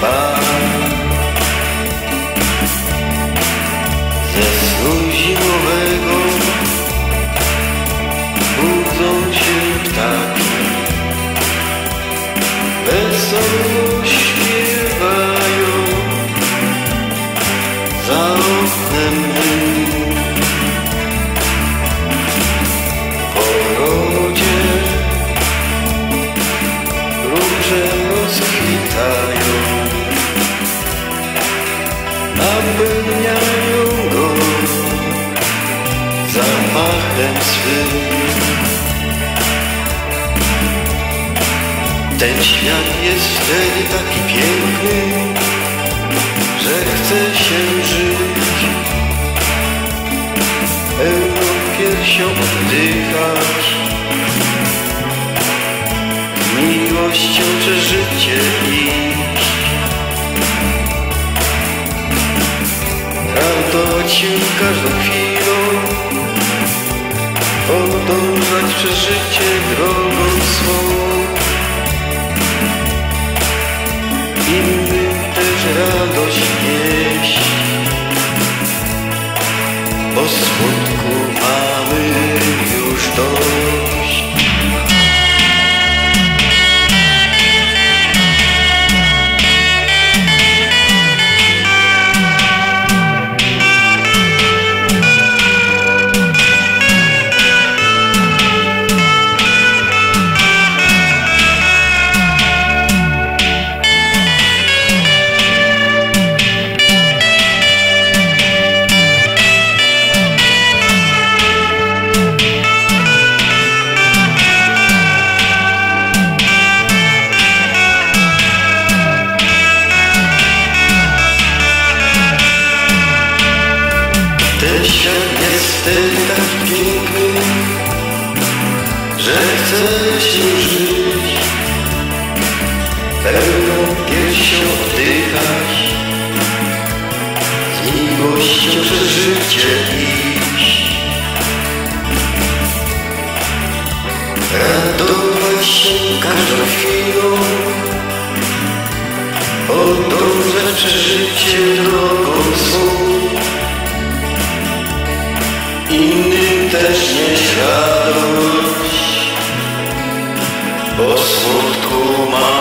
barw Ze snu zimowego budzą się ptaki Wesoło swym Ten świat jest wtedy taki piękny, że chce się żyć. Pełną piersią oddychać, miłością przez życie iść. Radować się każdą chwilą, podążać przez życie drogą swą. Że chce się żyć. Pełną piersią oddychać, z miłością przez życie iść. Radować się każdą chwilą, podążać przez życie drogą o smutku.